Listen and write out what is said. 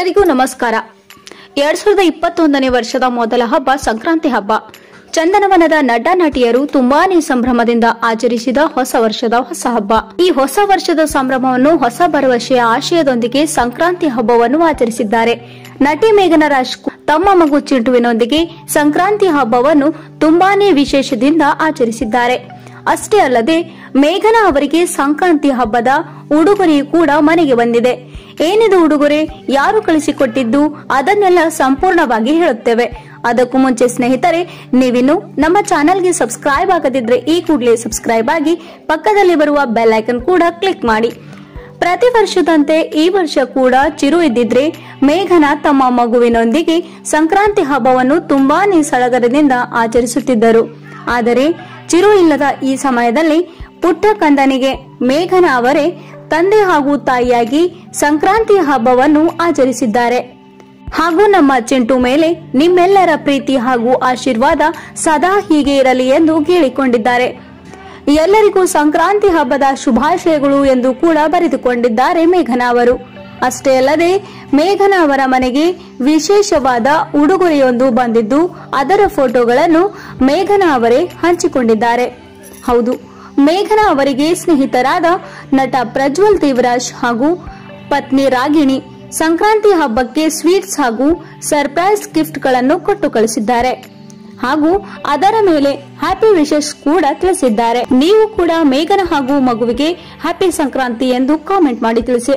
ಎಲ್ಲರಿಗೂ ನಮಸ್ಕಾರ. ಎರಡ್ ಸಾವಿರದ ಇಪ್ಪತ್ತೊಂದನೇ ವರ್ಷದ ಮೊದಲ ಹಬ್ಬ ಸಂಕ್ರಾಂತಿ ಹಬ್ಬ. ಚಂದನವನದ ನಟ ನಟಿಯರು ತುಂಬಾನೇ ಸಂಭ್ರಮದಿಂದ ಆಚರಿಸಿದ ಹೊಸ ವರ್ಷದ ಹೊಸ ಹಬ್ಬ. ಈ ಹೊಸ ವರ್ಷದ ಸಂಭ್ರಮವನ್ನು ಹೊಸ ಭರವಸೆಯ ಆಶಯದೊಂದಿಗೆ ಸಂಕ್ರಾಂತಿ ಹಬ್ಬವನ್ನು ಆಚರಿಸಿದ್ದಾರೆ. ನಟಿ ಮೇಘನ ರಾಜ್ ತಮ್ಮ ಮಗು ಚಿಂಟುವಿನೊಂದಿಗೆ ಸಂಕ್ರಾಂತಿ ಹಬ್ಬವನ್ನು ತುಂಬಾನೇ ವಿಶೇಷದಿಂದ ಆಚರಿಸಿದ್ದಾರೆ. ಅಷ್ಟೇ ಅಲ್ಲದೆ ಮೇಘನಾ ಅವರಿಗೆ ಸಂಕ್ರಾಂತಿ ಹಬ್ಬದ ಉಡುಗೊರೆಯೂ ಕೂಡ ಮನೆಗೆ ಬಂದಿದೆ. ಏನಿದು ಉಡುಗೊರೆ? ಯಾರು ಕಳಿಸಿಕೊಟ್ಟಿದ್ದು? ಅದನ್ನೆಲ್ಲ ಸಂಪೂರ್ಣವಾಗಿ ಹೇಳುತ್ತೇವೆ. ಅದಕ್ಕೂ ಮುಂಚೆ ಸ್ನೇಹಿತರೆ, ನೀವಿನ್ನು ನಮ್ಮ ಚಾನೆಲ್ಗೆ ಸಬ್ಸ್ಕ್ರೈಬ್ ಆಗದಿದ್ರೆ ಈ ಕೂಡಲೇ ಸಬ್ಸ್ಕ್ರೈಬ್ ಆಗಿ ಪಕ್ಕದಲ್ಲಿ ಬರುವ ಬೆಲ್ ಐಕನ್ ಕೂಡ ಕ್ಲಿಕ್ ಮಾಡಿ. ಪ್ರತಿ ವರ್ಷದಂತೆ ಈ ವರ್ಷ ಕೂಡ ಚಿರು ಇದ್ದಿದ್ರೆ ಮೇಘನ ತಮ್ಮ ಮಗುವಿನೊಂದಿಗೆ ಸಂಕ್ರಾಂತಿ ಹಬ್ಬವನ್ನು ತುಂಬಾನೇ ಸಡಗರದಿಂದ ಆಚರಿಸುತ್ತಿದ್ದರು. ಆದರೆ ಚಿರು ಇಲ್ಲದ ಈ ಸಮಯದಲ್ಲಿ ಪುಟ್ಟ ಕಂದನಿಗೆ ಮೇಘನ ಅವರೇ ತಂದೆ ಹಾಗೂ ತಾಯಿಯಾಗಿ ಸಂಕ್ರಾಂತಿ ಹಬ್ಬವನ್ನು ಆಚರಿಸಿದ್ದಾರೆ. ಹಾಗೂ ನಮ್ಮ ಚಿಂಟು ಮೇಲೆ ನಿಮ್ಮೆಲ್ಲರ ಪ್ರೀತಿ ಹಾಗೂ ಆಶೀರ್ವಾದ ಸದಾ ಹೀಗೆ ಇರಲಿ ಎಂದು ಕೇಳಿಕೊಂಡಿದ್ದಾರೆ. ಎಲ್ಲರಿಗೂ ಸಂಕ್ರಾಂತಿ ಹಬ್ಬದ ಶುಭಾಶಯಗಳು ಎಂದು ಕೂಡ ಬರೆದುಕೊಂಡಿದ್ದಾರೆ ಮೇಘನಾ ಅವರು. ಅಷ್ಟೇ ಅಲ್ಲದೆ ಮೇಘನ ಅವರ ಮನೆಗೆ ವಿಶೇಷವಾದ ಉಡುಗೊರೆಯೊಂದು ಬಂದಿದ್ದು ಅದರ ಫೋಟೋಗಳನ್ನು ಮೇಘನ ಅವರೇ ಹಂಚಿಕೊಂಡಿದ್ದಾರೆ. ಹೌದು, ಮೇಘನ ಅವರಿಗೆ ಸ್ನೇಹಿತರಾದ ನಟ ಪ್ರಜ್ವಲ್ ದೇವರಾಜ್ ಹಾಗೂ ಪತ್ನಿ ರಾಗಿಣಿ ಸಂಕ್ರಾಂತಿ ಹಬ್ಬಕ್ಕೆ ಸ್ವೀಟ್ಸ್ ಹಾಗೂ ಸರ್ಪ್ರೈಸ್ ಗಿಫ್ಟ್ಗಳನ್ನು ಕೊಟ್ಟು ಕಳಿಸಿದ್ದಾರೆ. ಹಾಗೂ ಅದರ ಮೇಲೆ ಹ್ಯಾಪಿ ವಿಶಸ್ ಕೂಡ ತಿಳಿಸಿದ್ದಾರೆ. ನೀವು ಕೂಡ ಮೇಘನ ಹಾಗೂ ಮಗುವಿಗೆ ಹ್ಯಾಪಿ ಸಂಕ್ರಾಂತಿ ಎಂದು ಕಾಮೆಂಟ್ ಮಾಡಿ ತಿಳಿಸಿ.